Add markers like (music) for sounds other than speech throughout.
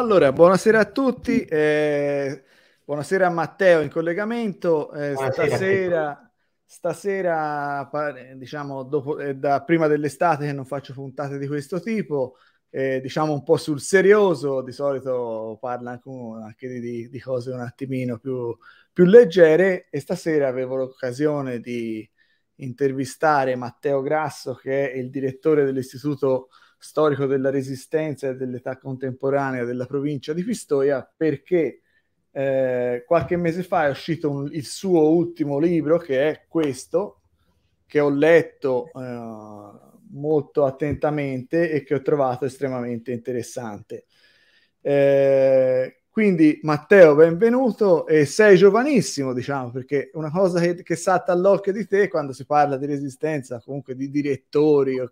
Allora, buonasera a tutti, eh, buonasera a Matteo in collegamento. Eh, stasera, stasera, diciamo, dopo, eh, da prima dell'estate che non faccio puntate di questo tipo, eh, diciamo un po' sul serioso, di solito parla anche di, di cose un attimino più, più leggere e stasera avevo l'occasione di intervistare Matteo Grasso che è il direttore dell'Istituto storico della resistenza e dell'età contemporanea della provincia di Pistoia perché eh, qualche mese fa è uscito un, il suo ultimo libro che è questo che ho letto eh, molto attentamente e che ho trovato estremamente interessante. Eh, quindi Matteo, benvenuto e sei giovanissimo, diciamo, perché una cosa che, che salta all'occhio di te quando si parla di resistenza, comunque di direttori o,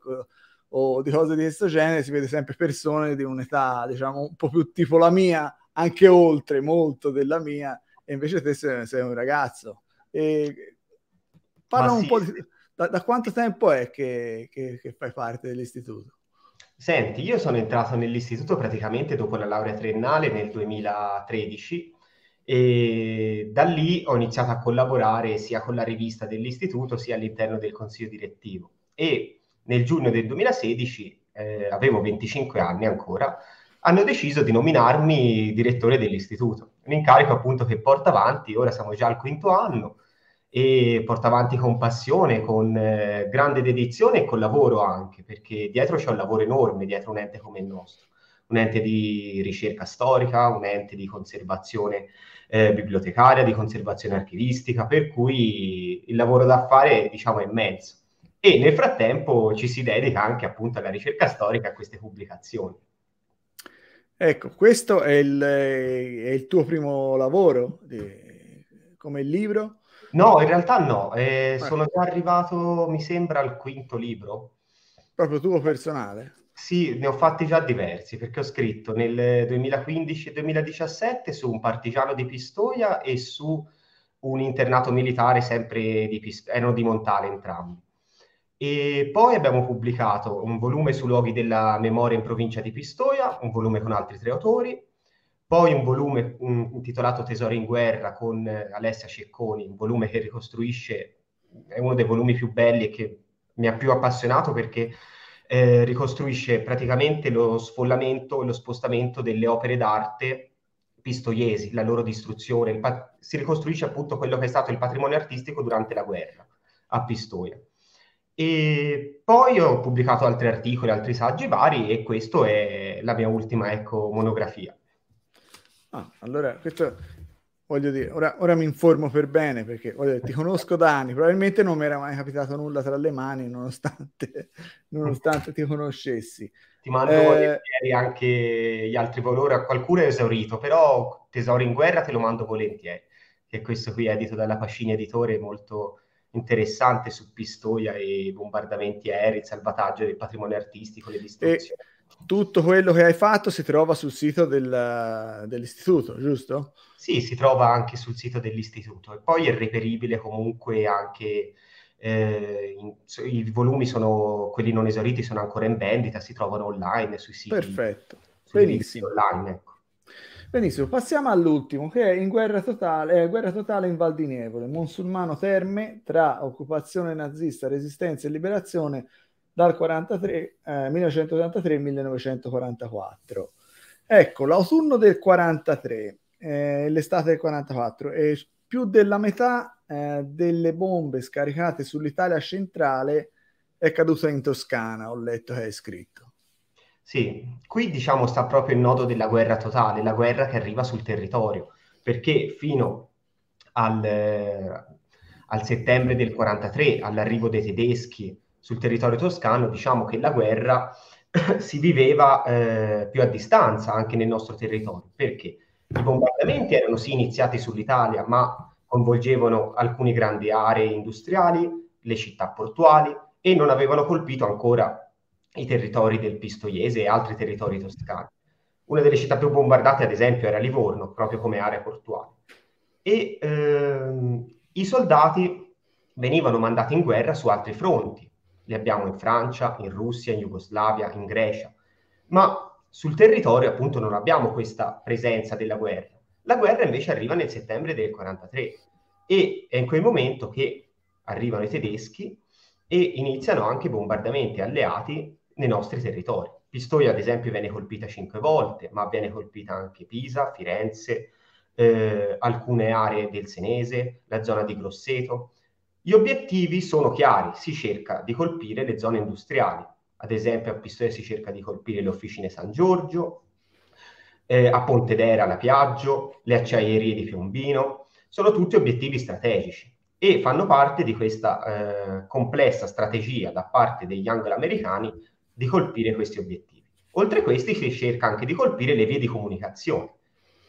o di cose di questo genere, si vede sempre persone di un'età, diciamo, un po' più tipo la mia, anche oltre molto della mia, e invece te sei, sei un ragazzo. E parla un po' di... Da, da, quanto tempo è che, che, che fai parte dell'istituto? Senti, io sono entrato nell'istituto praticamente dopo la laurea triennale nel 2013 e da lì ho iniziato a collaborare sia con la rivista dell'istituto sia all'interno del consiglio direttivo e nel giugno del 2016, eh, avevo 25 anni ancora, hanno deciso di nominarmi direttore dell'istituto. Un incarico appunto che porta avanti, ora siamo già al quinto anno, e porta avanti con passione, con eh, grande dedizione e con lavoro anche, perché dietro c'è un lavoro enorme, dietro un ente come il nostro, un ente di ricerca storica, un ente di conservazione eh, bibliotecaria, di conservazione archivistica, per cui il lavoro da fare diciamo è immenso e nel frattempo ci si dedica anche appunto alla ricerca storica a queste pubblicazioni. Ecco, questo è il, è il tuo primo lavoro di, come libro? No, in realtà no, eh, ah. sono già arrivato, mi sembra, al quinto libro. Proprio tuo personale? Sì, ne ho fatti già diversi perché ho scritto nel 2015 e 2017 su un partigiano di Pistoia e su un internato militare sempre di Pistoia, erano di Montale entrambi. E poi abbiamo pubblicato un volume su luoghi della memoria in provincia di Pistoia, un volume con altri tre autori, poi un volume un, intitolato Tesori in guerra con eh, Alessia Cecconi, un volume che ricostruisce, è uno dei volumi più belli e che mi ha più appassionato perché eh, ricostruisce praticamente lo sfollamento e lo spostamento delle opere d'arte pistoiesi, la loro distruzione, pat- si ricostruisce appunto quello che è stato il patrimonio artistico durante la guerra a Pistoia. E poi ho pubblicato altri articoli, altri saggi vari e questa è la mia ultima ecco, monografia. Ah, allora, questo voglio dire, ora, ora, mi informo per bene perché dire, ti conosco da anni, probabilmente non mi era mai capitato nulla tra le mani nonostante, (laughs) nonostante ti conoscessi. Ti mando eh, volentieri anche gli altri valori, qualcuno è esaurito, però Tesoro in guerra te lo mando volentieri, che questo qui è edito dalla Pascini Editore, molto interessante su Pistoia e bombardamenti aerei, il salvataggio del patrimonio artistico, le distruzioni. tutto quello che hai fatto si trova sul sito del, dell'istituto, giusto? Sì, si trova anche sul sito dell'istituto e poi è reperibile comunque anche eh, in, i volumi sono quelli non esauriti sono ancora in vendita, si trovano online sui siti. Perfetto, benissimo. Online, ecco. Benissimo, passiamo all'ultimo che è in guerra totale, eh, guerra totale in Val di Nievole, Monsulmano Terme tra occupazione nazista, resistenza e liberazione dal 43, eh, 1983 1944. Ecco, l'autunno del 43, eh, l'estate del 44 e più della metà eh, delle bombe scaricate sull'Italia centrale è caduta in Toscana, ho letto che hai scritto. Sì, qui diciamo sta proprio il nodo della guerra totale, la guerra che arriva sul territorio, perché fino al, eh, al settembre del 43, all'arrivo dei tedeschi sul territorio toscano, diciamo che la guerra (coughs) si viveva eh, più a distanza anche nel nostro territorio, perché? I bombardamenti erano sì iniziati sull'Italia, ma coinvolgevano alcune grandi aree industriali, le città portuali e non avevano colpito ancora i territori del Pistoiese e altri territori toscani. Una delle città più bombardate, ad esempio, era Livorno, proprio come area portuale. E ehm, i soldati venivano mandati in guerra su altri fronti. Li abbiamo in Francia, in Russia, in Jugoslavia, in Grecia. Ma sul territorio appunto non abbiamo questa presenza della guerra. La guerra invece arriva nel settembre del 43 e è in quel momento che arrivano i tedeschi e iniziano anche bombardamenti alleati nei nostri territori. Pistoia, ad esempio, viene colpita cinque volte, ma viene colpita anche Pisa, Firenze, eh, alcune aree del Senese, la zona di Grosseto. Gli obiettivi sono chiari, si cerca di colpire le zone industriali, ad esempio a Pistoia si cerca di colpire le officine San Giorgio, eh, a Pontedera la Piaggio, le acciaierie di Piombino, sono tutti obiettivi strategici e fanno parte di questa eh, complessa strategia da parte degli anglo-americani di colpire questi obiettivi. Oltre a questi si cerca anche di colpire le vie di comunicazione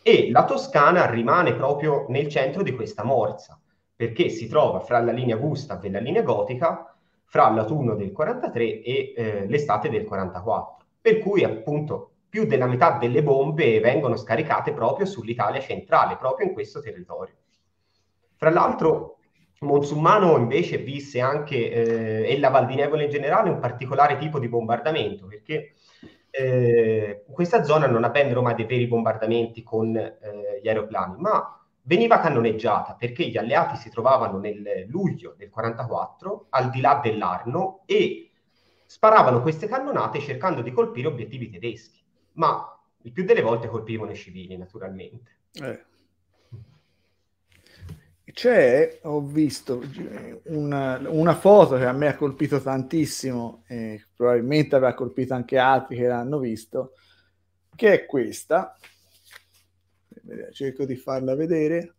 e la Toscana rimane proprio nel centro di questa morsa perché si trova fra la linea Gustav e la linea Gotica fra l'autunno del 43 e eh, l'estate del 44, per cui appunto più della metà delle bombe vengono scaricate proprio sull'Italia centrale, proprio in questo territorio. Fra l'altro, Monsummano invece visse anche, eh, e la Val di Nevole in generale, un particolare tipo di bombardamento, perché eh, questa zona non avvennero mai dei veri bombardamenti con eh, gli aeroplani, ma veniva cannoneggiata perché gli alleati si trovavano nel luglio del 44 al di là dell'Arno e sparavano queste cannonate cercando di colpire obiettivi tedeschi, ma il più delle volte colpivano i civili naturalmente. Eh. C'è, ho visto una, una, foto che a me ha colpito tantissimo e probabilmente avrà colpito anche altri che l'hanno visto, che è questa, cerco di farla vedere.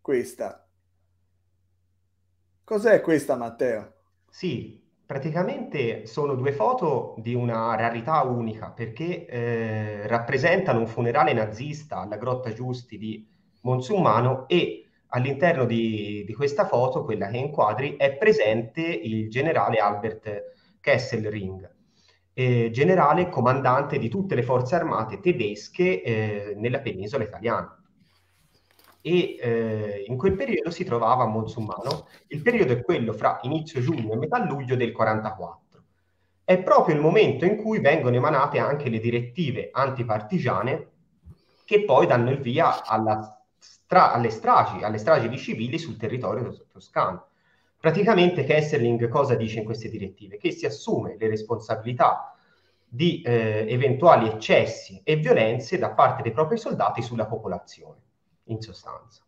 Questa. Cos'è questa, Matteo? Sì, praticamente sono due foto di una rarità unica perché eh, rappresentano un funerale nazista alla Grotta Giusti di Monsummano e all'interno di, di, questa foto, quella che inquadri, è presente il generale Albert Kesselring eh, generale comandante di tutte le forze armate tedesche eh, nella penisola italiana. E eh, in quel periodo si trovava Monsummano. Il periodo è quello fra inizio giugno e metà luglio del 44. È proprio il momento in cui vengono emanate anche le direttive antipartigiane che poi danno il via stra- alle, stragi, alle stragi di civili sul territorio toscano. Praticamente Kesselring cosa dice in queste direttive? Che si assume le responsabilità di eh, eventuali eccessi e violenze da parte dei propri soldati sulla popolazione, in sostanza.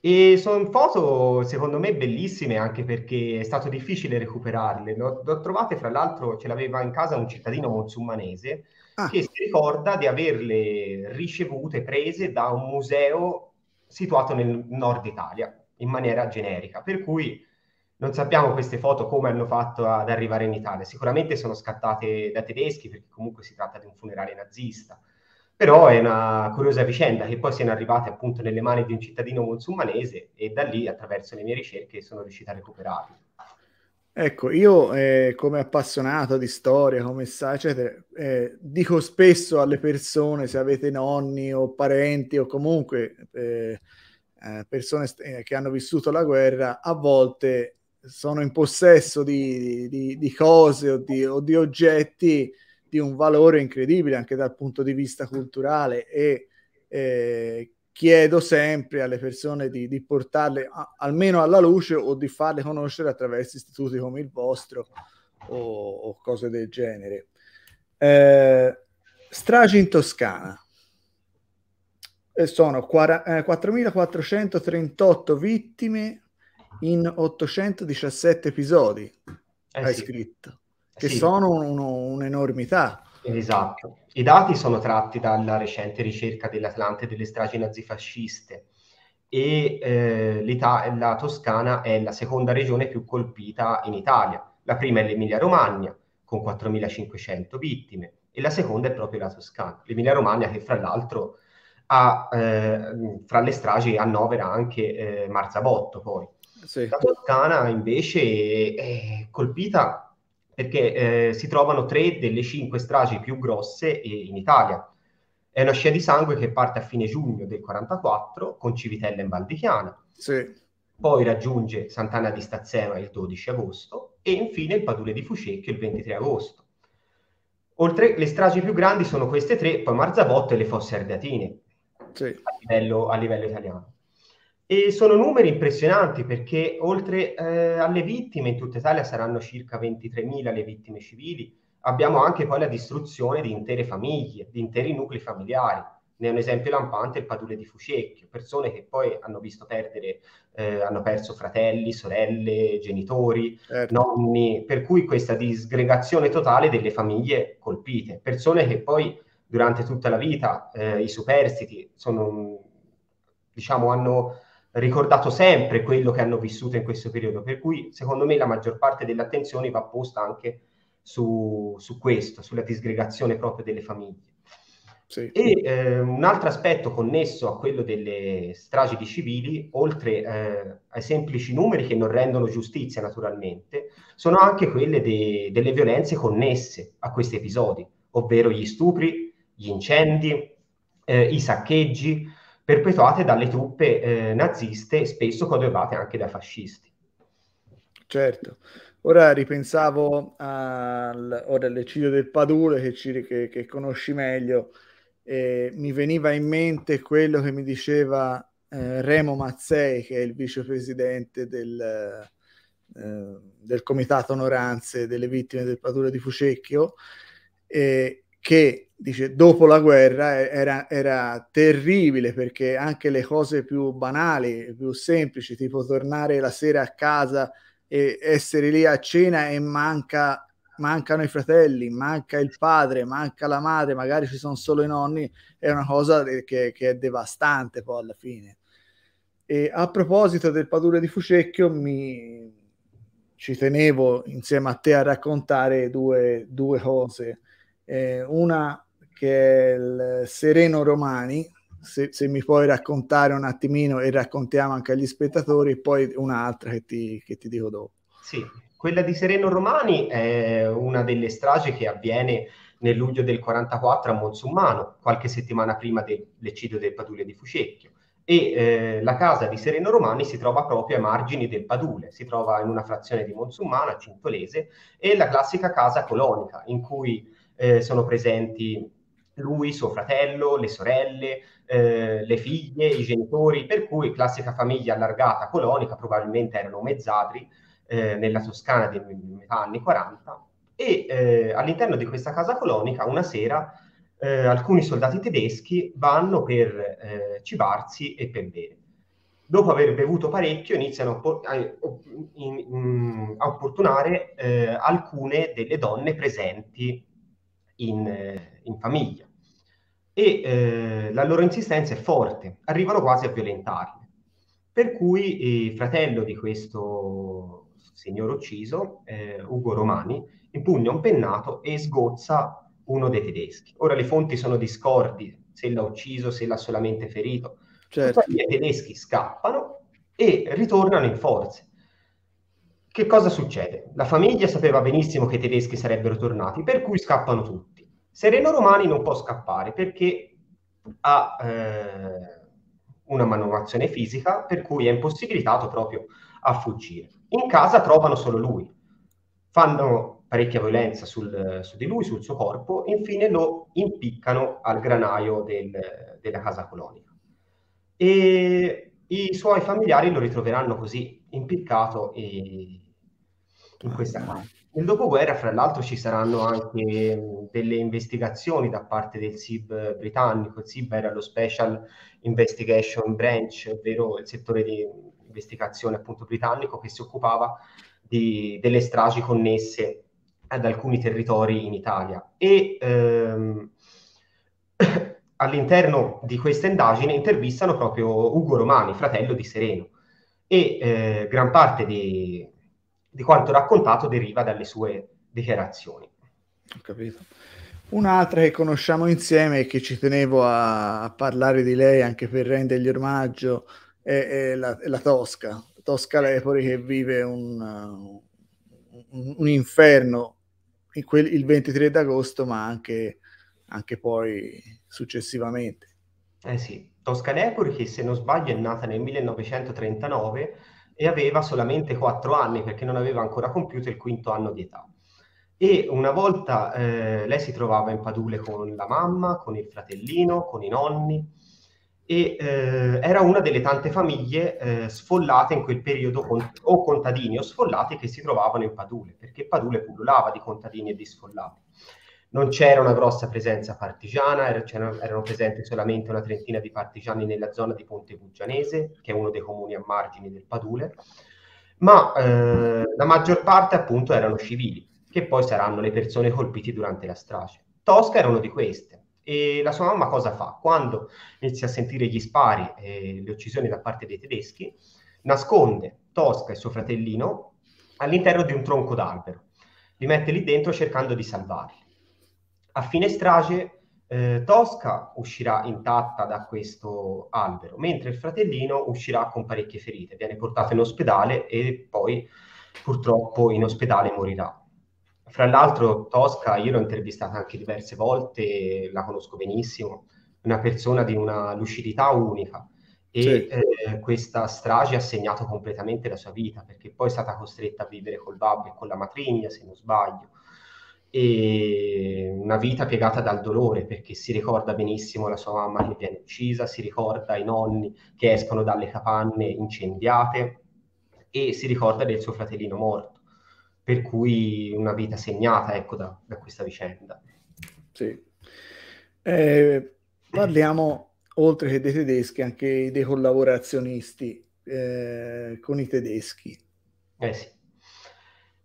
E sono foto, secondo me, bellissime anche perché è stato difficile recuperarle. L'ho, trovate, fra l'altro, ce l'aveva in casa un cittadino monsummanese ah. che si ricorda di averle ricevute, prese da un museo situato nel nord Italia in maniera generica, per cui non sappiamo queste foto come hanno fatto ad arrivare in Italia. Sicuramente sono scattate da tedeschi perché comunque si tratta di un funerale nazista, però è una curiosa vicenda che poi siano arrivate appunto nelle mani di un cittadino musulmanese e da lì attraverso le mie ricerche sono riuscito a recuperarli. Ecco, io eh, come appassionato di storia, come sa, eccetera, eh, dico spesso alle persone, se avete nonni o parenti o comunque eh, eh, persone st- che hanno vissuto la guerra a volte sono in possesso di, di, di cose o di, o di, oggetti di un valore incredibile anche dal punto di vista culturale e eh, chiedo sempre alle persone di, di portarle a, almeno alla luce o di farle conoscere attraverso istituti come il vostro o, o cose del genere. Eh, stragi in Toscana sono 4.438 eh, vittime in 817 episodi, eh hai sì. scritto, che sì. sono un, un'enormità. Esatto. I dati sono tratti dalla recente ricerca dell'Atlante delle stragi nazifasciste e eh, la Toscana è la seconda regione più colpita in Italia. La prima è l'Emilia-Romagna con 4.500 vittime e la seconda è proprio la Toscana. L'Emilia-Romagna che fra l'altro ha, eh, fra le stragi annovera anche eh, Marzabotto poi. Sì. La Toscana invece è colpita perché eh, si trovano tre delle cinque stragi più grosse in Italia. È una scia di sangue che parte a fine giugno del 44 con Civitella in Val di Chiana. Sì. poi raggiunge Sant'Anna di Stazzema il 12 agosto e infine il Padule di Fucecchio il 23 agosto. Oltre le stragi più grandi sono queste tre, poi Marzabotto e le fosse ardeatine sì. a, livello, a, livello, italiano. E sono numeri impressionanti perché oltre eh, alle vittime, in tutta Italia saranno circa 23.000 le vittime civili, abbiamo anche poi la distruzione di intere famiglie, di interi nuclei familiari. Ne è un esempio lampante il Padule di Fucecchio, persone che poi hanno visto perdere, eh, hanno perso fratelli, sorelle, genitori, certo. nonni, per cui questa disgregazione totale delle famiglie colpite, persone che poi durante tutta la vita, eh, i superstiti, sono, diciamo, hanno ricordato sempre quello che hanno vissuto in questo periodo, per cui secondo me la maggior parte dell'attenzione va posta anche su, su questo, sulla disgregazione proprio delle famiglie. Sì. E eh, un altro aspetto connesso a quello delle stragi di civili, oltre eh, ai semplici numeri che non rendono giustizia naturalmente, sono anche quelle de- delle violenze connesse a questi episodi, ovvero gli stupri, gli incendi, eh, i saccheggi perpetuati dalle truppe eh, naziste, spesso coadiuvate anche da fascisti. Certo. Ora ripensavo al, ora all'eccidio del Padule che, ci, che, che conosci meglio, eh, mi veniva in mente quello che mi diceva eh, Remo Mazzei, che è il vicepresidente del, eh, del Comitato Onoranze delle vittime del Padura di Fucecchio, che dice dopo la guerra era, era, terribile perché anche le cose più banali, più semplici, tipo tornare la sera a casa e essere lì a cena e manca mancano i fratelli, manca il padre, manca la madre, magari ci sono solo i nonni, è una cosa che, che è devastante poi alla fine. E a proposito del Padule di Fucecchio, mi, ci tenevo insieme a te a raccontare due, due cose. Eh, una che è il Sereno Romani, se, se, mi puoi raccontare un attimino e raccontiamo anche agli spettatori, poi un'altra che ti, che ti dico dopo. Sì, quella di Sereno Romani è una delle stragi che avviene nel luglio del 44 a Monsummano, qualche settimana prima dell'eccidio del Padule di Fucecchio. E eh, la casa di Sereno Romani si trova proprio ai margini del Padule, si trova in una frazione di Monsummano, a Cintolese, e la classica casa colonica, in cui eh, sono presenti lui, suo fratello, le sorelle, eh, le figlie, i genitori, per cui classica famiglia allargata colonica, probabilmente erano mezzadri, eh, nella Toscana dei metà anni 40 e eh, all'interno di questa casa colonica una sera eh, alcuni soldati tedeschi vanno per eh, cibarsi e per bere. Dopo aver bevuto parecchio iniziano a, in, a opportunare eh, alcune delle donne presenti in, in famiglia e la loro insistenza è forte, arrivano quasi a violentarle. Per cui il fratello di questo signor ucciso, eh, Ugo Romani, impugna un pennato e sgozza uno dei tedeschi. Ora le fonti sono discordi, se l'ha ucciso, se l'ha solamente ferito. Certo. I tedeschi scappano e ritornano in forze. Che cosa succede? La famiglia sapeva benissimo che i tedeschi sarebbero tornati, per cui scappano tutti. Sereno Romani non può scappare perché ha eh, una manumazione fisica, per cui è impossibilitato proprio a fuggire. In casa trovano solo lui, fanno parecchia violenza sul, su di lui, sul suo corpo, infine lo impiccano al granaio del, della casa colonica. E i suoi familiari lo ritroveranno così, impiccato e, in questa casa. Nel dopoguerra, fra l'altro, ci saranno anche delle investigazioni da parte del SIB britannico. Il SIB era lo Special Investigation Branch, ovvero il settore di investigazione appunto britannico che si occupava di, delle stragi connesse ad alcuni territori in Italia. E ehm, (coughs) all'interno di questa indagine intervistano proprio Ugo Romani, fratello di Sereno, e eh, gran parte di, di quanto raccontato deriva dalle sue dichiarazioni. Ho capito. Un'altra che conosciamo insieme e che ci tenevo a, a parlare di lei anche per rendergli omaggio è, è, la, è la, Tosca, Tosca Lepori che vive un, un, un inferno quel, il 23 d'agosto, ma anche, anche poi successivamente. Eh sì, Tosca Lepori che se non sbaglio è nata nel 1939, e aveva solamente quattro anni perché non aveva ancora compiuto il quinto anno di età. E una volta eh, lei si trovava in Padule con la mamma, con il fratellino, con i nonni e eh, era una delle tante famiglie eh, sfollate in quel periodo con, o contadini o sfollati che si trovavano in Padule, perché Padule pullulava di contadini e di sfollati. Non c'era una grossa presenza partigiana, erano, erano presenti solamente una trentina di partigiani nella zona di Ponte Buggianese, che è uno dei comuni a margini del Padule, ma eh, la maggior parte appunto erano civili, che poi saranno le persone colpite durante la strage. Tosca era uno di queste e la sua mamma cosa fa? Quando inizia a sentire gli spari e le uccisioni da parte dei tedeschi, nasconde Tosca e suo fratellino all'interno di un tronco d'albero. Li mette lì dentro cercando di salvarli. A fine strage eh, Tosca uscirà intatta da questo albero, mentre il fratellino uscirà con parecchie ferite, viene portato in ospedale e poi purtroppo in ospedale morirà. Fra l'altro Tosca io l'ho intervistata anche diverse volte, la conosco benissimo, una persona di una lucidità unica e sì. eh, questa strage ha segnato completamente la sua vita perché poi è stata costretta a vivere col babbo e con la matrigna, se non sbaglio, e una vita piegata dal dolore perché si ricorda benissimo la sua mamma che viene uccisa, si ricorda i nonni che escono dalle capanne incendiate e si ricorda del suo fratellino morto per cui una vita segnata ecco, da, da questa vicenda. Sì. Eh, parliamo, oltre che dei tedeschi, anche dei collaborazionisti eh, con i tedeschi. Eh sì.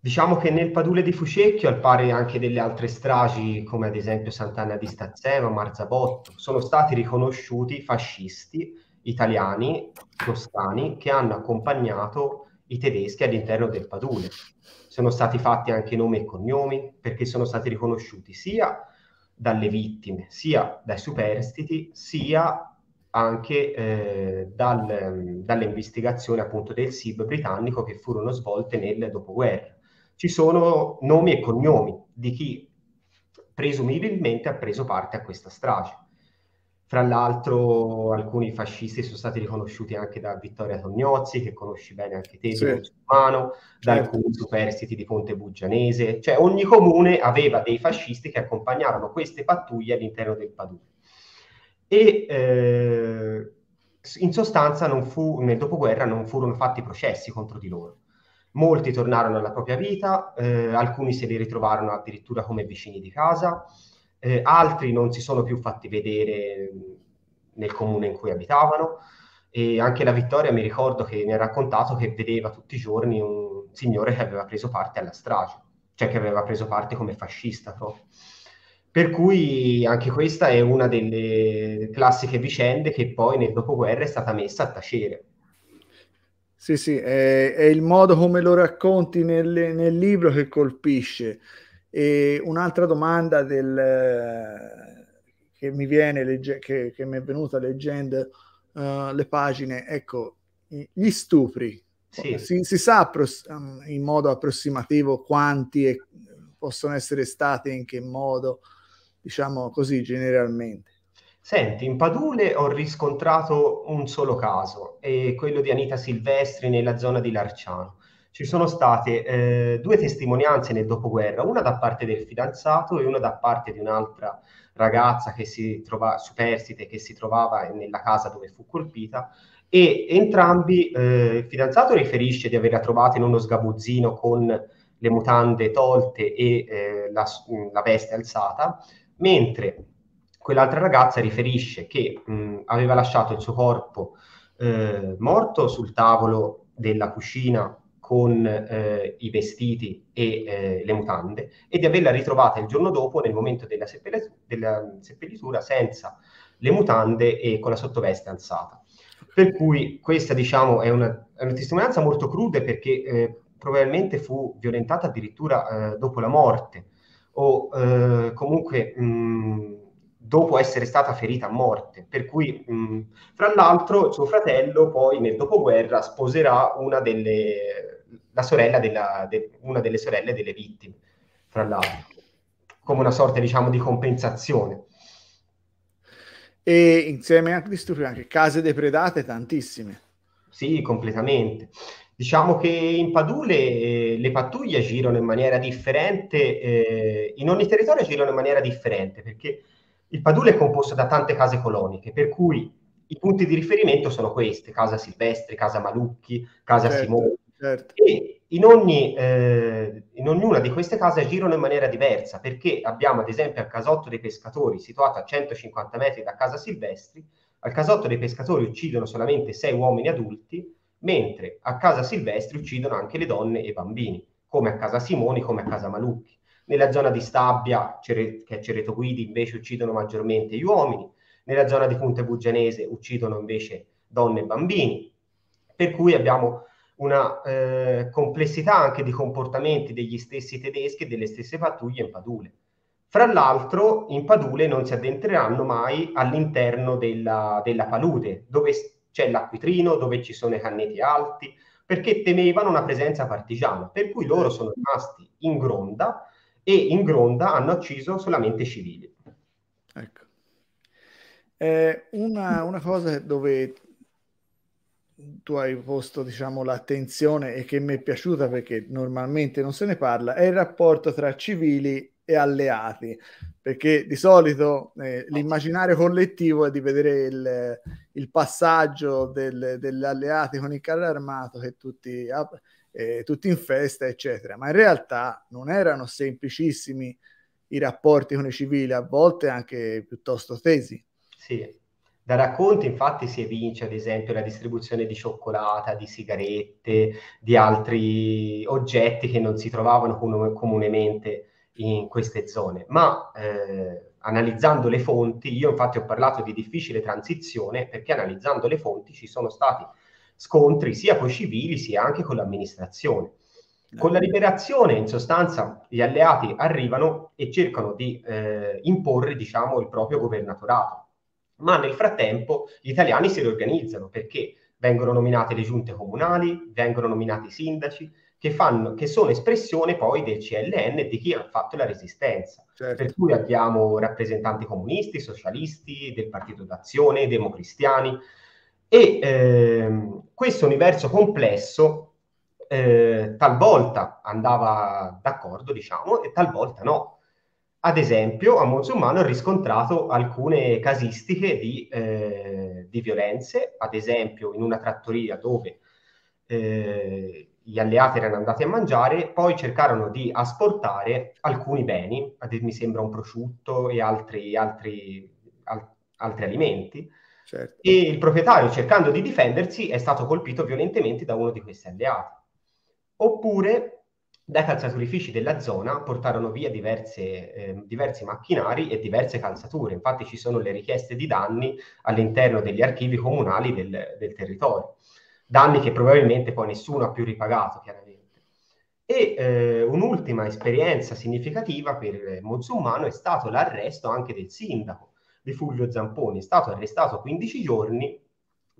Diciamo che nel Padule di Fucecchio, al pari anche delle altre stragi, come ad esempio Sant'Anna di Stazzema, Marzabotto, sono stati riconosciuti fascisti italiani, toscani, che hanno accompagnato i tedeschi all'interno del Padule sono stati fatti anche nomi e cognomi perché sono stati riconosciuti sia dalle vittime, sia dai superstiti, sia anche eh, dal, dalle investigazioni appunto del SIB britannico che furono svolte nel dopoguerra. Ci sono nomi e cognomi di chi presumibilmente ha preso parte a questa strage. Fra l'altro alcuni fascisti sono stati riconosciuti anche da Vittoria Tognozzi, che conosci bene anche te, sì. musulmano, da certo. alcuni superstiti di Ponte Buggianese, cioè ogni comune aveva dei fascisti che accompagnavano queste pattuglie all'interno del Padule. E eh, in sostanza non fu, nel dopoguerra non furono fatti processi contro di loro. Molti tornarono alla propria vita, eh, alcuni se li ritrovarono addirittura come vicini di casa, eh, altri non si sono più fatti vedere nel comune in cui abitavano e anche la Vittoria mi ricordo che mi ha raccontato che vedeva tutti i giorni un signore che aveva preso parte alla strage, cioè che aveva preso parte come fascista proprio. Per cui anche questa è una delle classiche vicende che poi nel dopoguerra è stata messa a tacere. Sì, sì, è, è il modo come lo racconti nel, nel libro che colpisce e un'altra domanda del, che mi viene, legge, che, che mi è venuta leggendo uh, le pagine, ecco, gli stupri. Sì. Si, si, sa appros- um, in modo approssimativo quanti e, possono essere stati e in che modo, diciamo così generalmente. Senti, in Padule ho riscontrato un solo caso, è quello di Anita Silvestri nella zona di Larciano. Ci sono state eh, due testimonianze nel dopoguerra, una da parte del fidanzato e una da parte di un'altra ragazza che si trova superstite che si trovava nella casa dove fu colpita e entrambi eh, il fidanzato riferisce di averla trovata in uno sgabuzzino con le mutande tolte e eh, la, la, veste alzata, mentre quell'altra ragazza riferisce che mh, aveva lasciato il suo corpo eh, morto sul tavolo della cucina con eh, i vestiti e eh, le mutande e di averla ritrovata il giorno dopo nel momento della, seppellitura, della seppellitura senza le mutande e con la sottoveste alzata. Per cui questa diciamo è una, è una testimonianza molto cruda perché eh, probabilmente fu violentata addirittura eh, dopo la morte o eh, comunque mh, dopo essere stata ferita a morte. Per cui, mh, fra l'altro, suo fratello poi nel dopoguerra sposerà una delle la sorella della, de, una delle sorelle delle vittime, fra l'altro, come una sorta, diciamo, di compensazione. E insieme a Christopher anche case depredate tantissime. Sì, completamente. Diciamo che in Padule eh, le pattuglie girano in maniera differente, eh, in ogni territorio girano in maniera differente, perché il Padule è composto da tante case coloniche, per cui i punti di riferimento sono queste, Casa Silvestri, Casa Malucchi, Casa certo, Simoni. Certo. E in, ogni, eh, in ognuna di queste case girano in maniera diversa, perché abbiamo ad esempio il casotto dei pescatori, situato a 150 metri da Casa Silvestri, al casotto dei pescatori uccidono solamente sei uomini adulti, mentre a casa Silvestri uccidono anche le donne e i bambini, come a casa Simoni, come a casa Malucchi. Nella zona di Stabia, che è Cereto Guidi, invece uccidono maggiormente gli uomini, nella zona di Punte Bugianese uccidono invece donne e bambini, per cui abbiamo una eh, complessità anche di comportamenti degli stessi tedeschi e delle stesse pattuglie in Padule. Fra l'altro, in Padule non si addentreranno mai all'interno della, della palude, dove c'è l'acquitrino dove ci sono i canneti alti, perché temevano una presenza partigiana, per cui loro sono rimasti in Gronda e in Gronda hanno ucciso solamente civili. Ecco. Eh, una, una, cosa dove tu hai posto diciamo, l'attenzione e che mi è piaciuta perché normalmente non se ne parla è il rapporto tra civili e alleati, perché di solito eh, l'immaginario collettivo è di vedere il, il passaggio del, degli alleati con il carro armato che tutti, eh, tutti in festa, eccetera, ma in realtà non erano semplicissimi i rapporti con i civili, a volte anche piuttosto tesi. Sì, da racconti infatti si evince ad esempio la distribuzione di cioccolata, di sigarette, di altri oggetti che non si trovavano comunemente in queste zone, ma eh, analizzando le fonti, io infatti ho parlato di difficile transizione perché analizzando le fonti ci sono stati scontri sia con i civili sia anche con l'amministrazione. Con la liberazione, in sostanza, gli alleati arrivano e cercano di eh, imporre, diciamo, il proprio governatorato. Ma nel frattempo gli italiani si riorganizzano perché vengono nominate le giunte comunali, vengono nominati i sindaci, che, fanno, che sono espressione poi del CLN e di chi ha fatto la resistenza. Certo. Per cui abbiamo rappresentanti comunisti, socialisti, del Partito d'Azione, democristiani. E ehm, questo universo complesso eh, talvolta andava d'accordo, diciamo, e talvolta no. Ad esempio, a Monzumano ho riscontrato alcune casistiche di, eh, di violenze, ad esempio in una trattoria dove eh, gli alleati erano andati a mangiare, poi cercarono di asportare alcuni beni, mi sembra un prosciutto e altri, altri, al, altri alimenti, certo. e il proprietario cercando di difendersi è stato colpito violentemente da uno di questi alleati. Oppure dai calzaturifici della zona portarono via diverse, eh, diversi macchinari e diverse calzature, infatti ci sono le richieste di danni all'interno degli archivi comunali del, del territorio danni che probabilmente poi nessuno ha più ripagato, chiaramente. E eh, un'ultima esperienza significativa per Monsummano è stato l'arresto anche del sindaco di Fulvio Zamponi, è stato arrestato 15 giorni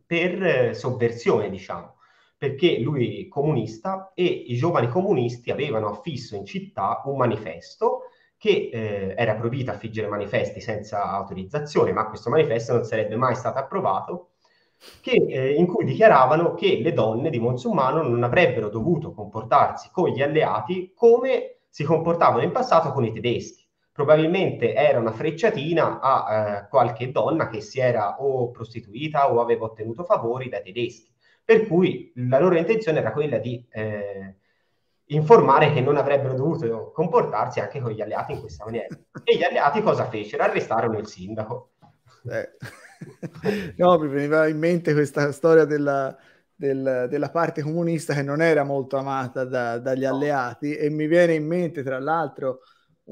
per eh, sovversione, diciamo, perché lui è comunista e i giovani comunisti avevano affisso in città un manifesto che eh, era proibito affiggere manifesti senza autorizzazione, ma questo manifesto non sarebbe mai stato approvato che, eh, in cui dichiaravano che le donne di Monsummano non avrebbero dovuto comportarsi con gli alleati come si comportavano in passato con i tedeschi. Probabilmente era una frecciatina a eh, qualche donna che si era o prostituita o aveva ottenuto favori dai tedeschi. Per cui la loro intenzione era quella di eh, informare che non avrebbero dovuto comportarsi anche con gli alleati in questa maniera. E gli alleati cosa fecero? Arrestarono il sindaco. Eh. no, mi veniva in mente questa storia della, del, della parte comunista che non era molto amata da, dagli alleati e mi viene in mente tra l'altro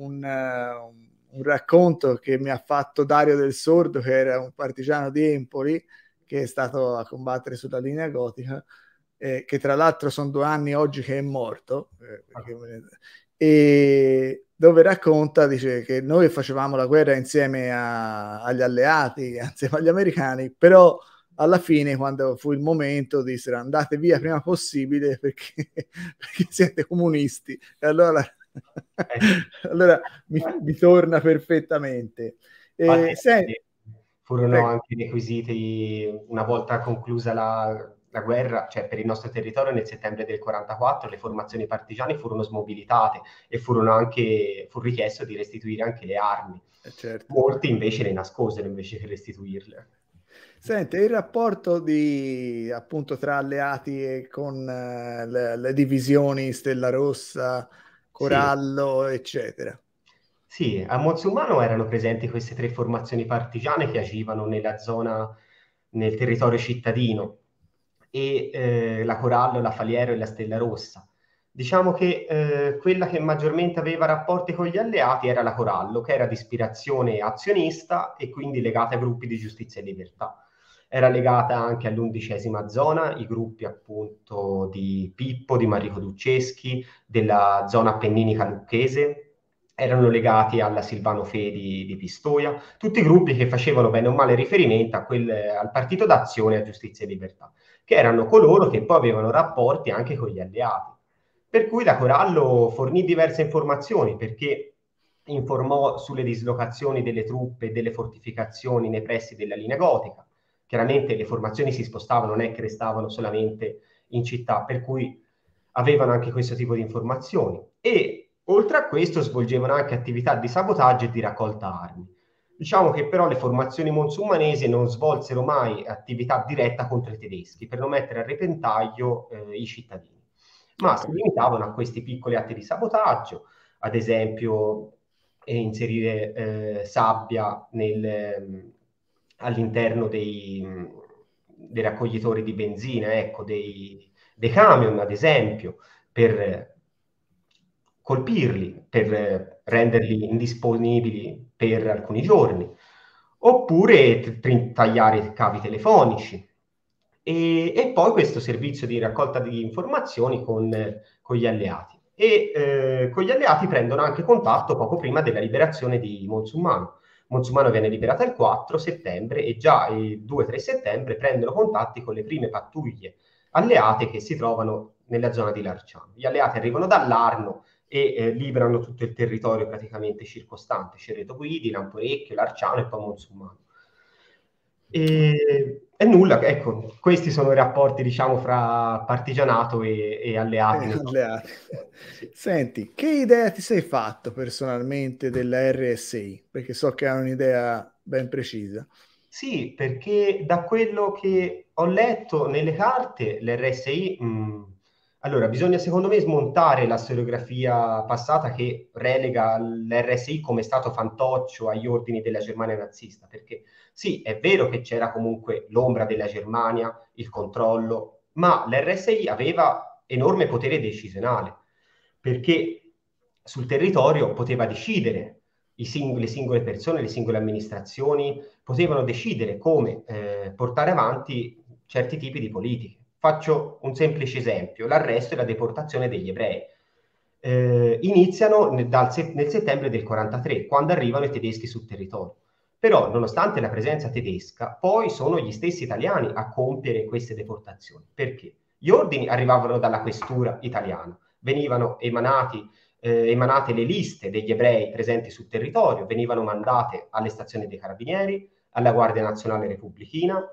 un, uh, un, racconto che mi ha fatto Dario del Sordo che era un partigiano di Empoli che è stato a combattere sulla linea gotica eh, che tra l'altro sono due anni oggi che è morto eh, perché, e dove racconta, dice che noi facevamo la guerra insieme a, agli alleati, (laughs) insieme agli americani, però alla fine, quando fu il momento, dissero andate via prima possibile perché, (laughs) perché siete comunisti. E allora, (laughs) allora mi, mi, torna perfettamente. E, se... Furono Prego. anche requisiti, una volta conclusa la, la guerra, cioè per il nostro territorio nel settembre del 44 le formazioni partigiane furono smobilitate e furono anche, fu richiesto di restituire anche le armi. Eh certo. Molti invece le nascosero invece che restituirle. Senti, il rapporto di, appunto tra alleati e con uh, le, le, divisioni Stella Rossa, Corallo, sì. eccetera. Sì, a Mozzumano erano presenti queste tre formazioni partigiane che agivano nella zona, nel territorio cittadino, e eh, la Corallo, la Faliero e la Stella Rossa. Diciamo che eh, quella che maggiormente aveva rapporti con gli alleati era la Corallo, che era di ispirazione azionista e quindi legata ai gruppi di giustizia e libertà. Era legata anche all'undicesima zona, i gruppi appunto di Pippo, di Marico Ducceschi, della zona appenninica lucchese, erano legati alla Silvano Fedi di Pistoia, tutti gruppi che facevano bene o male riferimento quel, al partito d'azione a giustizia e libertà, che erano coloro che poi avevano rapporti anche con gli alleati. Per cui la Corallo fornì diverse informazioni perché informò sulle dislocazioni delle truppe e delle fortificazioni nei pressi della linea gotica. Chiaramente le formazioni si spostavano, non è che restavano solamente in città, per cui avevano anche questo tipo di informazioni. E Oltre a questo svolgevano anche attività di sabotaggio e di raccolta armi. Diciamo che però le formazioni monsumanesi non svolsero mai attività diretta contro i tedeschi per non mettere a repentaglio eh, i cittadini, ma si limitavano a questi piccoli atti di sabotaggio, ad esempio eh, inserire eh, sabbia nel, all'interno dei, dei, raccoglitori di benzina, ecco, dei, dei camion, ad esempio, per colpirli, per renderli indisponibili per alcuni giorni, oppure t- tagliare i cavi telefonici. E, e, poi questo servizio di raccolta di informazioni con, con gli alleati. E eh, con gli alleati prendono anche contatto poco prima della liberazione di Monsummano. Monsummano viene liberata il 4 settembre e già il 2-3 settembre prendono contatti con le prime pattuglie alleate che si trovano nella zona di Larciano. Gli alleati arrivano dall'Arno e eh, liberano tutto il territorio praticamente circostante, Cerreto Guidi, Lamporecchio, Larciano e poi Monsummano. E, e, nulla, ecco, questi sono i rapporti, diciamo, fra partigianato e, e alleati. Eh, alleati. Senti, che idea ti sei fatto personalmente della RSI? Perché so che hai un'idea ben precisa. Sì, perché da quello che ho letto nelle carte, l'RSI mh, allora, bisogna secondo me smontare la storiografia passata che relega l'RSI come stato fantoccio agli ordini della Germania nazista, perché sì, è vero che c'era comunque l'ombra della Germania, il controllo, ma l'RSI aveva enorme potere decisionale, perché sul territorio poteva decidere sing- le singole persone, le singole amministrazioni, potevano decidere come eh, portare avanti certi tipi di politiche. Faccio un semplice esempio, l'arresto e la deportazione degli ebrei. Eh, iniziano nel, dal, nel settembre del 43, quando arrivano i tedeschi sul territorio. Però, nonostante la presenza tedesca, poi sono gli stessi italiani a compiere queste deportazioni. Perché? Gli ordini arrivavano dalla questura italiana, venivano emanati, eh, emanate le liste degli ebrei presenti sul territorio, venivano mandate alle stazioni dei carabinieri, alla Guardia Nazionale Repubblichina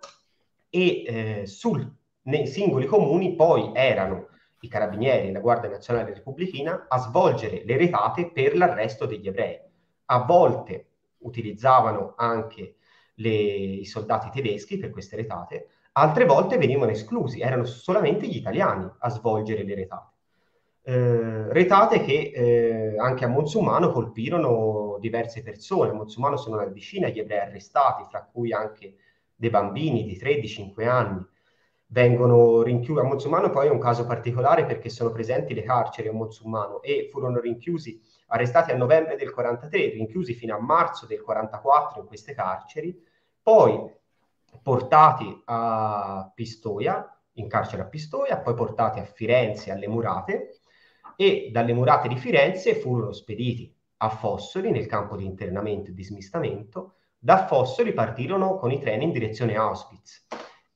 e eh, sul nei singoli comuni poi erano i carabinieri e la Guardia Nazionale Repubblichina a svolgere le retate per l'arresto degli ebrei. A volte utilizzavano anche le, i soldati tedeschi per queste retate, altre volte venivano esclusi, erano solamente gli italiani a svolgere le retate. Eh, retate che eh, anche a Monzumano colpirono diverse persone. A Monzumano sono una decina gli ebrei arrestati, fra cui anche dei bambini di 3-5 anni vengono rinchiusi. A Monzumano poi è un caso particolare perché sono presenti le carceri a Monzumano e furono rinchiusi, arrestati a novembre del 43, rinchiusi fino a marzo del 44 in queste carceri, poi portati a Pistoia, in carcere a Pistoia, poi portati a Firenze alle Murate e dalle Murate di Firenze furono spediti a Fossoli nel campo di internamento e di smistamento. Da Fossoli partirono con i treni in direzione Auschwitz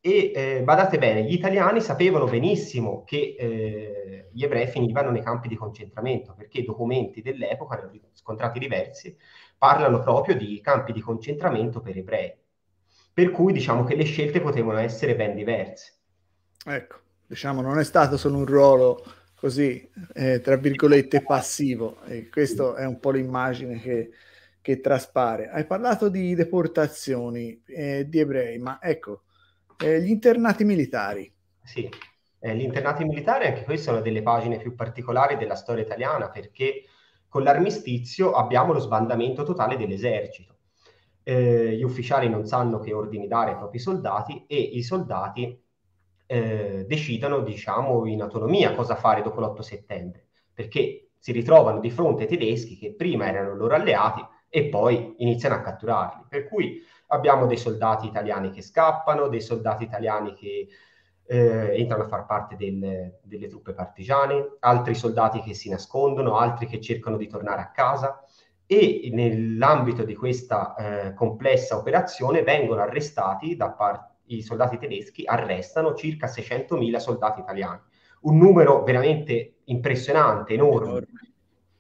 e eh, badate bene, gli italiani sapevano benissimo che eh, gli ebrei finivano nei campi di concentramento, perché i documenti dell'epoca, scontrati diversi, parlano proprio di campi di concentramento per ebrei. Per cui diciamo che le scelte potevano essere ben diverse. Ecco, diciamo, non è stato solo un ruolo così, eh, tra virgolette, passivo, e questa è un po' l'immagine che, che traspare. Hai parlato di deportazioni eh, di ebrei, ma ecco, eh, gli internati militari. Sì, eh, gli internati militari, anche queste sono delle pagine più particolari della storia italiana, perché con l'armistizio abbiamo lo sbandamento totale dell'esercito. Eh, gli ufficiali non sanno che ordini dare ai propri soldati e i soldati eh, decidano, diciamo, in autonomia cosa fare dopo l'8 settembre, perché si ritrovano di fronte ai tedeschi che prima erano loro alleati e poi iniziano a catturarli. Per cui abbiamo dei soldati italiani che scappano, dei soldati italiani che eh, entrano a far parte del, delle truppe partigiane, altri soldati che si nascondono, altri che cercano di tornare a casa e nell'ambito di questa eh, complessa operazione vengono arrestati da parte i soldati tedeschi arrestano circa 600.000 soldati italiani, un numero veramente impressionante, enorme.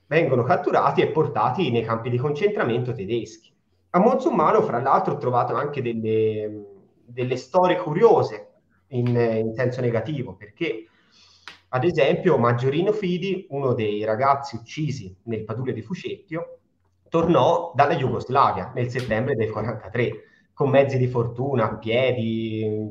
Vengono catturati e portati nei campi di concentramento tedeschi. A Monzummano, fra l'altro, ho trovato anche delle, delle storie curiose in, in senso negativo, perché ad esempio Maggiorino Fidi, uno dei ragazzi uccisi nel padule di Fucecchio, tornò dalla Jugoslavia nel settembre del 1943 con mezzi di fortuna, a piedi,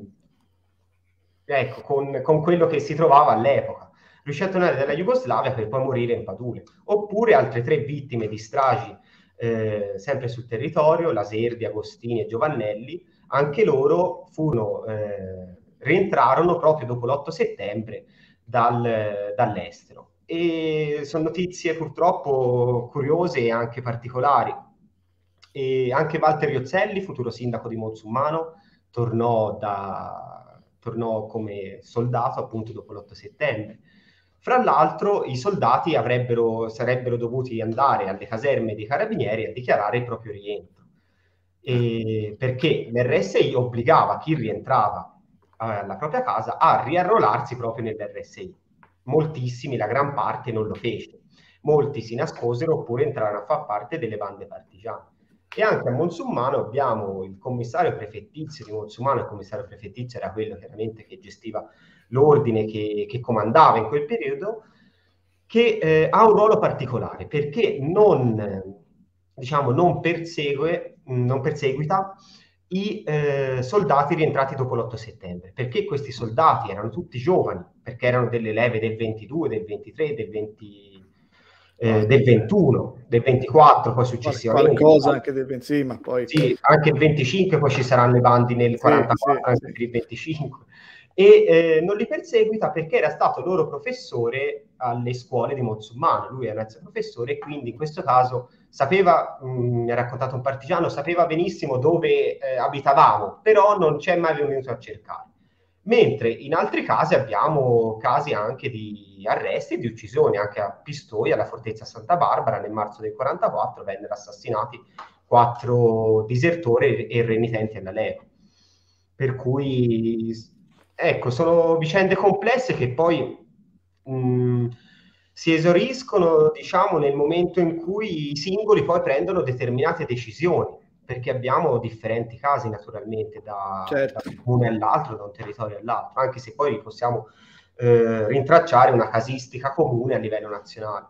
ecco, con, con quello che si trovava all'epoca. Riuscì a tornare dalla Jugoslavia per poi morire in Padule. Oppure altre tre vittime di stragi eh, sempre sul territorio, la Serdi, Agostini e Giovannelli, anche loro furono eh, rientrarono proprio dopo l'8 settembre dal, dall'estero. E sono notizie purtroppo curiose e anche particolari. E anche Walter Iozzelli, futuro sindaco di Monsummano, tornò, tornò come soldato appunto dopo l'8 settembre. Fra l'altro i soldati sarebbero dovuti andare alle caserme dei carabinieri a dichiarare il proprio rientro, e perché l'RSI obbligava chi rientrava alla propria casa a riarrolarsi proprio nell'RSI. Moltissimi, la gran parte, non lo fece. Molti si nascosero oppure entrarono a far parte delle bande partigiane. E anche a Monsummano abbiamo il commissario prefettizio di Monsummano, il commissario prefettizio era quello chiaramente che gestiva l'ordine, che, che comandava in quel periodo, che eh, ha un ruolo particolare perché non, diciamo, non, persegue, non perseguita i eh, soldati rientrati dopo l'8 settembre, perché questi soldati erano tutti giovani, perché erano delle leve del 22, del 23, del 20, eh, del 21, del 24, poi successivamente. Qualcosa anche del 20, sì, ma poi... Sì, anche il 25, poi ci saranno i bandi nel 44, sì, anche sì. per il 25. E eh, non li perseguita perché era stato loro professore alle scuole di Monsummano, lui era ex professore quindi in questo caso sapeva, mh, mm, mi ha raccontato un partigiano, sapeva benissimo dove eh, abitavamo, però non c'è mai venuto a cercare. Mentre in altri casi abbiamo casi anche di arresti e di uccisioni, anche a Pistoia, alla fortezza Santa Barbara, nel marzo del 44 vennero assassinati quattro disertori e renitenti alla leva. Per cui, ecco, sono vicende complesse che poi mh, mm, si esauriscono, diciamo, nel momento in cui i singoli poi prendono determinate decisioni perché abbiamo differenti casi naturalmente da, certo. da un comune all'altro, da un territorio all'altro, anche se poi possiamo eh, rintracciare una casistica comune a livello nazionale.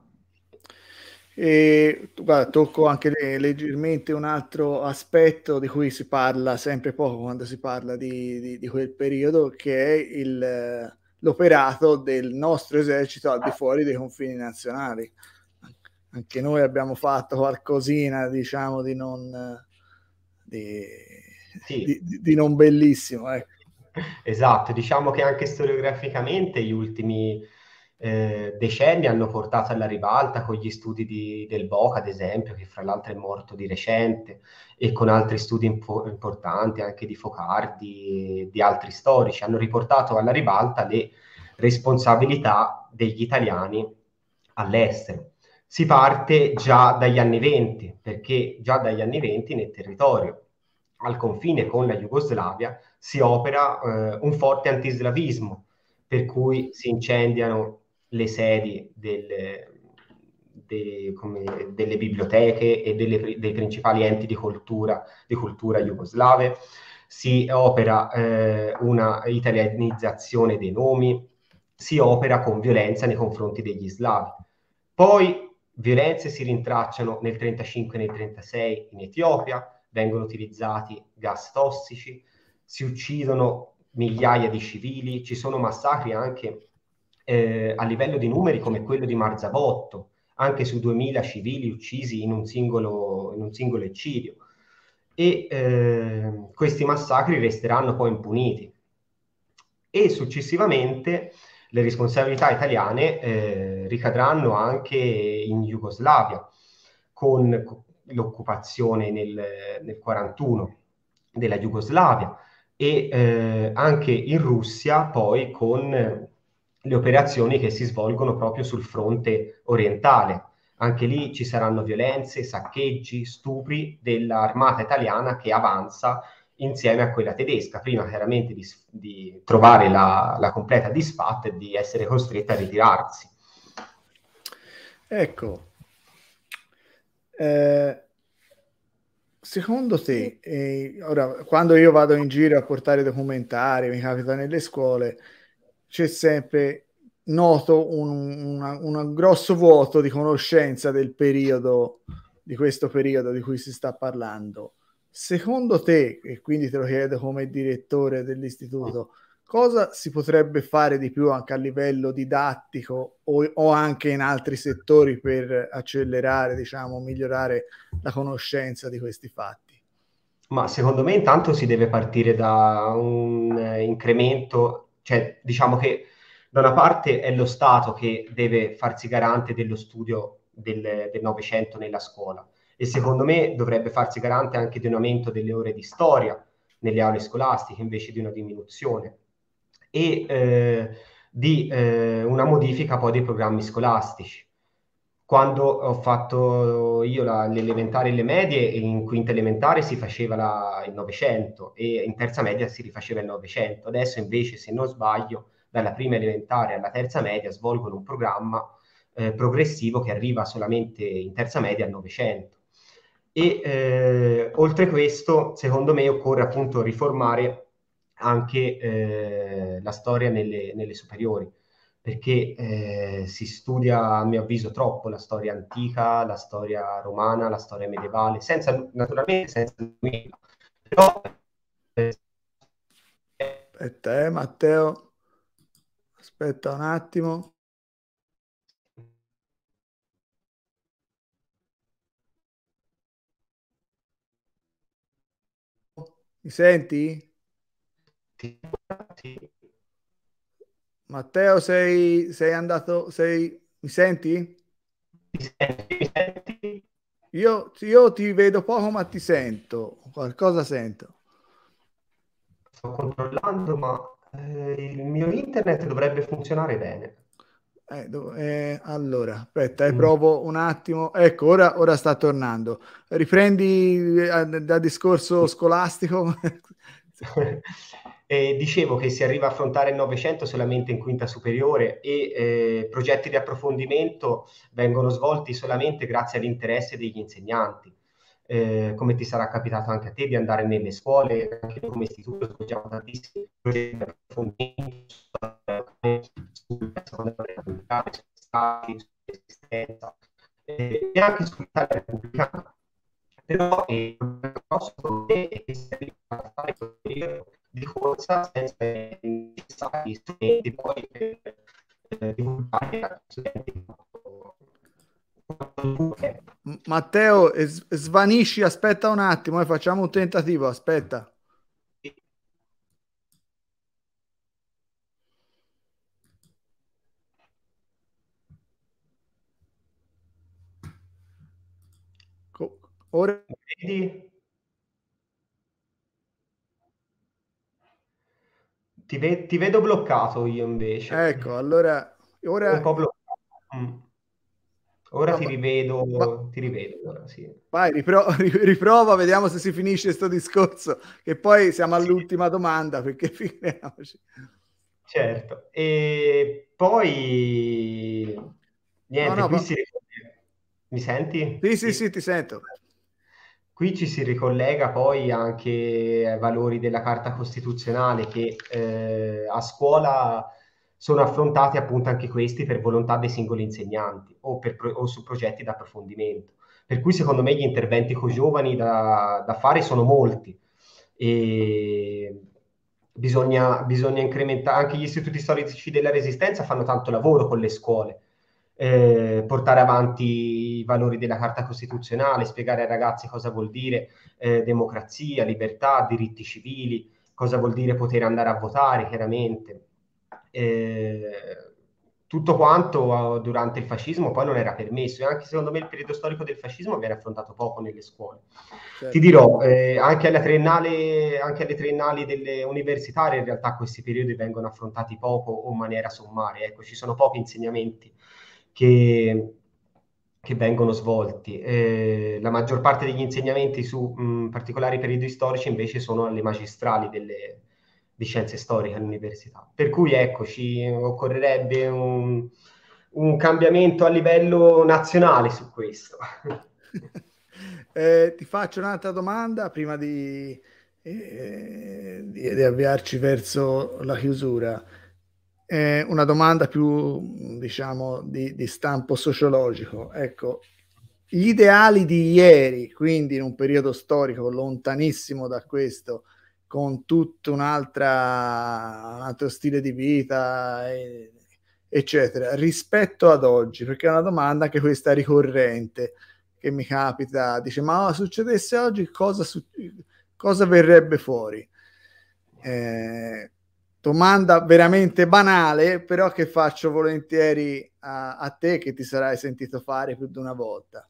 E, guarda, tocco anche leggermente un altro aspetto di cui si parla sempre poco quando si parla di, di, di quel periodo, che è il, l'operato del nostro esercito al di fuori dei confini nazionali. Anche noi abbiamo fatto qualcosina, diciamo, di non di, sì. di, non bellissimo. Ecco. Esatto, diciamo che anche storiograficamente gli ultimi eh, decenni hanno portato alla ribalta con gli studi di, del Boca, ad esempio, che fra l'altro è morto di recente, e con altri studi impo- importanti anche di Focardi e di altri storici, hanno riportato alla ribalta le responsabilità degli italiani all'estero. Si parte già dagli anni 20, perché già dagli anni 20 nel territorio al confine con la Jugoslavia si opera eh, un forte antislavismo, per cui si incendiano le sedi delle, de, come, delle biblioteche e delle, dei principali enti di cultura, di cultura jugoslave, si opera eh, una italianizzazione dei nomi, si opera con violenza nei confronti degli slavi. Poi violenze si rintracciano nel 35 e nel 36 in Etiopia, vengono utilizzati gas tossici, si uccidono migliaia di civili, ci sono massacri anche eh, a livello di numeri come quello di Marzabotto, anche su 2000 civili uccisi in un singolo, in un singolo eccidio. E eh, questi massacri resteranno poi impuniti. E successivamente le responsabilità italiane eh, ricadranno anche in Jugoslavia, con l'occupazione nel, nel 41 della Jugoslavia e eh, anche in Russia poi con le operazioni che si svolgono proprio sul fronte orientale. Anche lì ci saranno violenze, saccheggi, stupri dell'armata italiana che avanza insieme a quella tedesca, prima chiaramente di, di trovare la, la, completa disfatta e di essere costretta a ritirarsi. Ecco, eh, secondo te, eh, ora quando io vado in giro a portare documentari, mi capita nelle scuole, c'è sempre noto un, un grosso vuoto di conoscenza del periodo, di questo periodo di cui si sta parlando Secondo te, e quindi te lo chiedo come direttore dell'istituto, cosa si potrebbe fare di più anche a livello didattico o, o anche in altri settori per accelerare, diciamo, migliorare la conoscenza di questi fatti? Ma secondo me intanto si deve partire da un eh, incremento, cioè diciamo che da una parte è lo Stato che deve farsi garante dello studio del Novecento nella scuola e secondo me dovrebbe farsi garante anche di un aumento delle ore di storia nelle aule scolastiche invece di una diminuzione e eh, di eh, una modifica poi dei programmi scolastici. Quando ho fatto io la, le elementari e le medie, in quinta elementare si faceva la, il Novecento e in terza media si rifaceva il Novecento. Adesso invece, se non sbaglio, dalla prima elementare alla terza media svolgono un programma eh, progressivo che arriva solamente in terza media al Novecento. E eh, oltre questo, secondo me, occorre appunto riformare anche eh, la storia nelle, nelle superiori, perché eh, si studia, a mio avviso, troppo la storia antica, la storia romana, la storia medievale, senza, naturalmente senza nulla. Però... Aspetta, eh, Matteo. Aspetta un attimo. Mi senti? Sì, sì. Matteo, sei, sei andato, sei... mi senti? Mi senti? Mi senti? Io, io ti vedo poco, ma ti sento. Qualcosa sento. Sto controllando, ma eh, il mio internet dovrebbe funzionare bene. Eh, eh, allora, aspetta, eh, mm. provo un attimo. Ecco, ora, ora sta tornando. Riprendi eh, dal discorso scolastico. (laughs) (laughs) eh, dicevo che si arriva a affrontare il Novecento solamente in quinta superiore e eh, progetti di approfondimento vengono svolti solamente grazie all'interesse degli insegnanti. Eh, come ti sarà capitato anche a te di andare nelle scuole, anche come istituto svolgiamo tantissimi progetti di approfondimento sulla seconda guerra mondiale, sugli stati, sull'esistenza e anche sull'Italia repubblicana. Però il grosso è che si arriva a fare quel periodo di corsa senza i necessari strumenti poi per eh, divulgare a studenti Matteo, svanisci, aspetta un attimo e facciamo un tentativo, aspetta. Ora... Vedi? Ti, ve- ti, vedo bloccato io invece. Ecco, allora... Ora... Un po' bloccato. Mm. Ora no, ti rivedo, ma... ti rivedo. Ora, sì. Vai, ripro- (laughs) riprova, vediamo se si finisce questo discorso, che poi siamo all'ultima sì. domanda, perché (laughs) finiamoci. Certo, e poi... Niente, no, no, qui ma... si... Mi senti? Sì, sì, sì, ti sento. Qui ci si ricollega poi anche ai valori della Carta Costituzionale che eh, a scuola sono affrontati appunto anche questi per volontà dei singoli insegnanti o, per, o su progetti d'approfondimento. Per cui secondo me gli interventi con i giovani da, da fare sono molti e bisogna, bisogna incrementare, anche gli istituti storici della resistenza fanno tanto lavoro con le scuole, eh, portare avanti i valori della Carta Costituzionale, spiegare ai ragazzi cosa vuol dire eh, democrazia, libertà, diritti civili, cosa vuol dire poter andare a votare, chiaramente. Eh, tutto quanto uh, durante il fascismo poi non era permesso e anche secondo me il periodo storico del fascismo viene affrontato poco nelle scuole. Certo. Ti dirò, eh, anche, alle triennale, anche alle triennali delle universitarie in realtà questi periodi vengono affrontati poco o in maniera sommaria, ecco, ci sono pochi insegnamenti che, che vengono svolti. Eh, la maggior parte degli insegnamenti su mh, particolari periodi storici invece sono alle magistrali delle, di scienze storiche all'università. Per cui ecco, ci occorrerebbe un, un cambiamento a livello nazionale su questo. (laughs) eh, ti faccio un'altra domanda prima di, eh, di avviarci verso la chiusura. Eh, una domanda più, diciamo, di, di stampo sociologico. Ecco, gli ideali di ieri, quindi in un periodo storico lontanissimo da questo, con tutto un altro stile di vita, eccetera, rispetto ad oggi, perché è una domanda anche questa ricorrente che mi capita, dice ma succedesse oggi cosa, cosa verrebbe fuori? Eh, domanda veramente banale, però che faccio volentieri a, a te che ti sarai sentito fare più di una volta.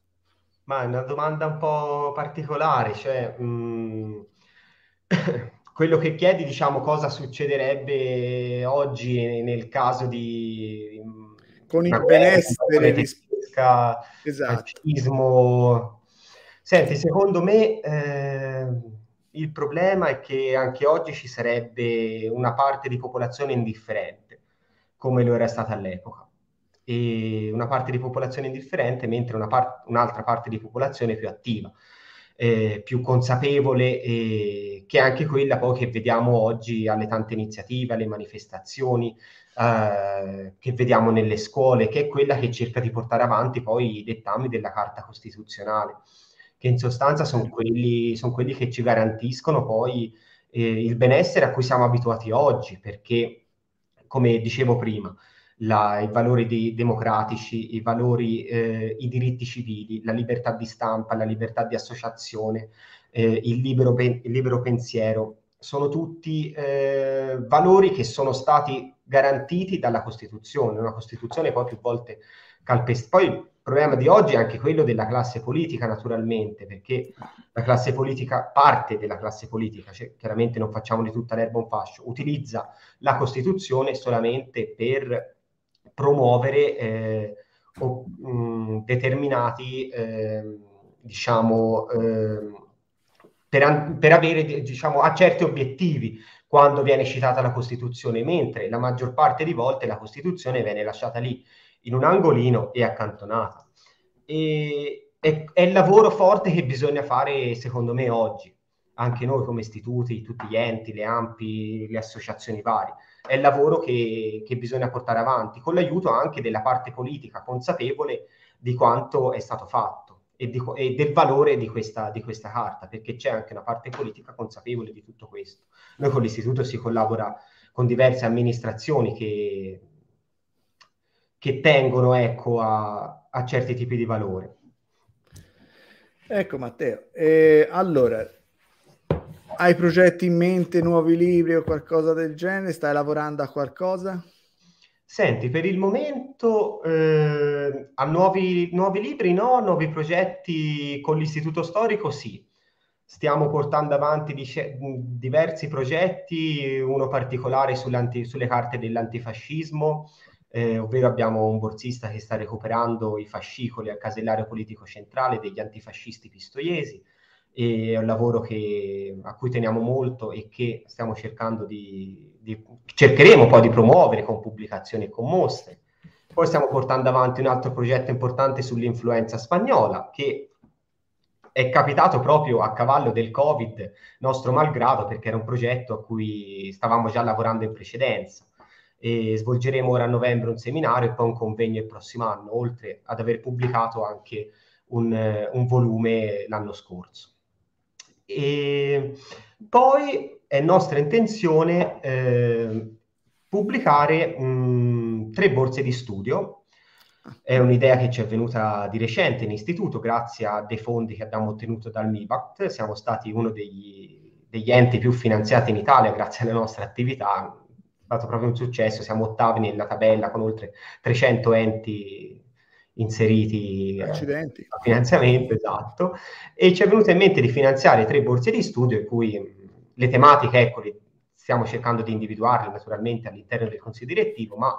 Ma è una domanda un po' particolare, cioè... Mh mm, (coughs) quello che chiedi, diciamo, cosa succederebbe oggi nel caso di... Con il benessere, rispetto esatto. Senti, secondo me eh, il problema è che anche oggi ci sarebbe una parte di popolazione indifferente, come lo era stata all'epoca, e una parte di popolazione indifferente, mentre una par- un'altra parte di popolazione più attiva eh, più consapevole e che è anche quella poi che vediamo oggi alle tante iniziative, alle manifestazioni eh, che vediamo nelle scuole, che è quella che cerca di portare avanti poi i dettami della Carta Costituzionale, che in sostanza sono quelli, son quelli che ci garantiscono poi eh, il benessere a cui siamo abituati oggi, perché come dicevo prima, la, i valori di, democratici, i valori, eh, i diritti civili, la libertà di stampa, la libertà di associazione, eh, il, libero il, libero pensiero, sono tutti eh, valori che sono stati garantiti dalla Costituzione, una Costituzione poi più volte calpestata. Poi problema di oggi è anche quello della classe politica, naturalmente, perché la classe politica, parte della classe politica, cioè, chiaramente non facciamo di tutta l'erba un fascio, utilizza la Costituzione solamente per promuovere eh, o, mh, determinati, eh, diciamo, eh, per, per, avere, diciamo, a certi obiettivi quando viene citata la Costituzione, mentre la maggior parte di volte la Costituzione viene lasciata lì in un angolino e accantonata. E, è, è il lavoro forte che bisogna fare, secondo me, oggi, anche noi come istituti, tutti gli enti, le AMPI, le associazioni varie è il lavoro che, che bisogna portare avanti, con l'aiuto anche della parte politica consapevole di quanto è stato fatto e, di, e del valore di questa, di questa, carta, perché c'è anche una parte politica consapevole di tutto questo. Noi con l'istituto si collabora con diverse amministrazioni che, che tengono ecco, a, a certi tipi di valore. Ecco Matteo, eh, allora hai progetti in mente, nuovi libri o qualcosa del genere? Stai lavorando a qualcosa? Senti, per il momento eh, a nuovi, nuovi libri no, nuovi progetti con l'Istituto Storico sì. Stiamo portando avanti dice, diversi progetti, uno particolare sulle carte dell'antifascismo, eh, ovvero abbiamo un borsista che sta recuperando i fascicoli al casellario politico centrale degli antifascisti pistoiesi e è un lavoro che, a cui teniamo molto e che stiamo cercando di, di, cercheremo poi di promuovere con pubblicazioni e con mostre. Poi stiamo portando avanti un altro progetto importante sull'influenza spagnola che è capitato proprio a cavallo del Covid, nostro malgrado, perché era un progetto a cui stavamo già lavorando in precedenza. E svolgeremo ora a novembre un seminario e poi un convegno il prossimo anno, oltre ad aver pubblicato anche un, un volume l'anno scorso. E poi è nostra intenzione eh, pubblicare mh, tre borse di studio è un'idea che ci è venuta di recente in istituto grazie a dei fondi che abbiamo ottenuto dal MIBACT. Siamo stati uno degli, degli enti più finanziati in Italia grazie alle nostre attività. È stato proprio un successo, siamo ottavi nella tabella con oltre 300 enti inseriti eh, Accidenti. a finanziamento, esatto, e ci è venuto in mente di finanziare tre borse di studio in cui le tematiche, ecco, stiamo cercando di individuarle naturalmente all'interno del consiglio direttivo, ma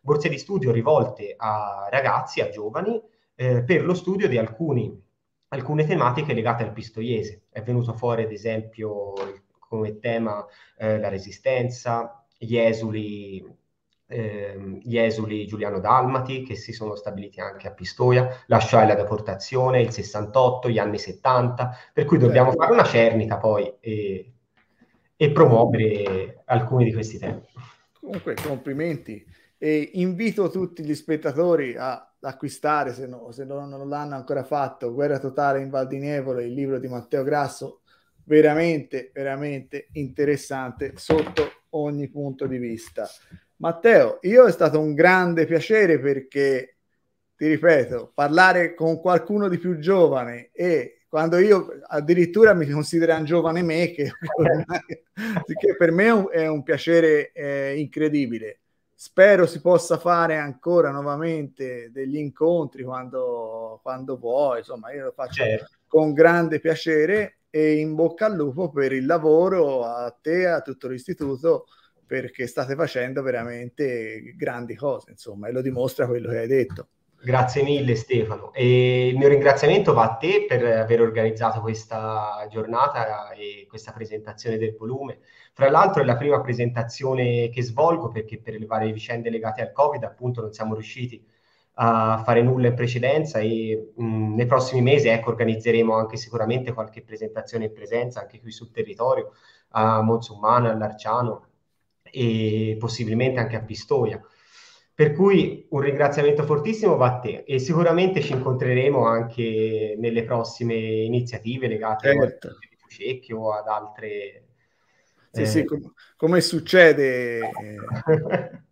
borse di studio rivolte a ragazzi, a giovani, eh, per lo studio di alcuni, alcune tematiche legate al pistoiese. È venuto fuori, ad esempio, come tema eh, la resistenza, gli esuli, eh, gli esuli Giuliano Dalmati, che si sono stabiliti anche a Pistoia, la Shoah e la deportazione, il 68, gli anni 70, per cui dobbiamo certo. fare una cernita poi e, e promuovere alcuni di questi temi. Comunque, complimenti e invito tutti gli spettatori ad acquistare, se, no, se non, non l'hanno ancora fatto, Guerra Totale in Val di Nevole, il libro di Matteo Grasso, veramente, veramente interessante sotto ogni punto di vista. Matteo, io è stato un grande piacere perché, ti ripeto, parlare con qualcuno di più giovane e quando io addirittura mi considerano giovane me, che, che per me è un piacere eh, incredibile spero si possa fare ancora nuovamente degli incontri quando, quando vuoi, insomma io lo faccio certo. con grande piacere e in bocca al lupo per il lavoro a te, a tutto l'istituto, perché state facendo veramente grandi cose, insomma, e lo dimostra quello che hai detto. Grazie mille Stefano e il mio ringraziamento va a te per aver organizzato questa giornata e questa presentazione del volume. Fra l'altro è la prima presentazione che svolgo perché per le varie vicende legate al Covid appunto non siamo riusciti a fare nulla in precedenza e mh, nei prossimi mesi ecco, organizzeremo anche sicuramente qualche presentazione in presenza anche qui sul territorio a Monsummano, all'Arciano e possibilmente anche a Pistoia. Per cui un ringraziamento fortissimo va a te e sicuramente ci incontreremo anche nelle prossime iniziative legate certo. a Cecchio o ad altre. Sì, eh... sì, com- come succede eh,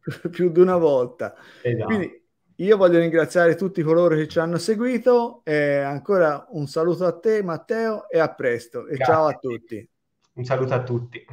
(laughs) più di una volta. Esatto. Quindi io voglio ringraziare tutti coloro che ci hanno seguito. Eh, ancora un saluto a te, Matteo, e a presto. E Grazie. ciao a tutti. Un saluto a tutti.